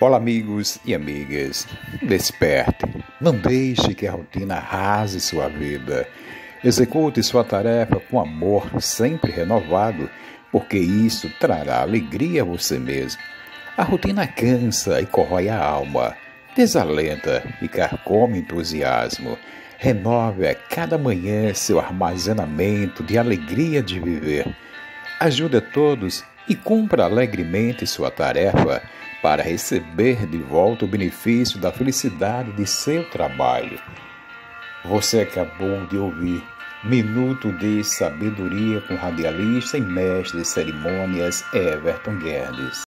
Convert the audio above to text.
Olá, amigos e amigas. Desperte. Não deixe que a rotina arrase sua vida. Execute sua tarefa com amor sempre renovado, porque isso trará alegria a você mesmo. A rotina cansa e corrói a alma, desalenta e carcome entusiasmo. Renove a cada manhã seu armazenamento de alegria de viver. Ajude a todos e cumpra alegremente sua tarefa para receber de volta o benefício da felicidade de seu trabalho. Você acabou de ouvir Minuto de Sabedoria com radialista e mestre de cerimônias Everton Guedes.